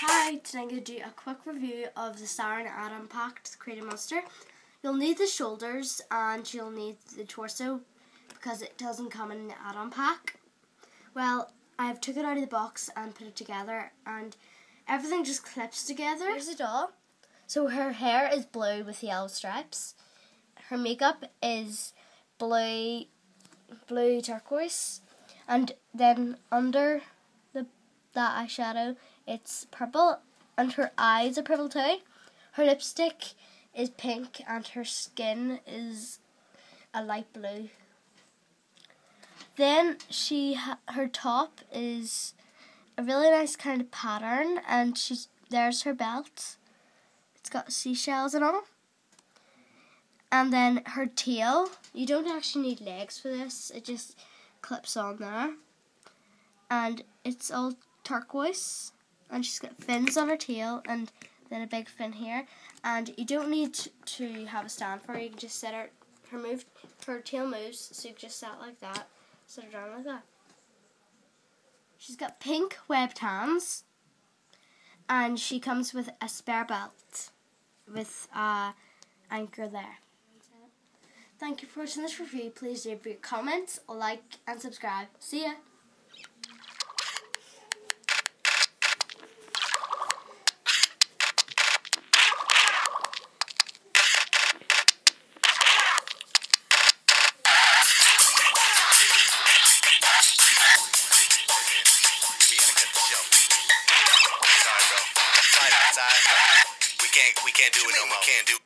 Hi, today I'm going to do a quick review of the add-on pack to the Create a Monster. You'll need the shoulders and you'll need the torso because it doesn't come in the add-on pack. Well, I've took it out of the box and put it together and everything just clips together. Here's the doll. So her hair is blue with yellow stripes. Her makeup is blue, blue turquoise, and then under that eyeshadow, it's purple, and her eyes are purple too. Her lipstick is pink, and her skin is a light blue. Then she her top is a really nice kind of pattern, and she's there's her belt. It's got seashells and all. And then her tail, you don't actually need legs for this, it just clips on there. And it's all turquoise, and she's got fins on her tail, and then a big fin here. And you don't need to have a stand for her, you can just set her, her move, her tail moves, so you can just sit like that, sit her down like that. She's got pink webbed hands, and she comes with a spare belt with a anchor there. Thank you for watching this review. Please leave your comments, like, and subscribe. See ya! We can't we can't do it no more. Can't do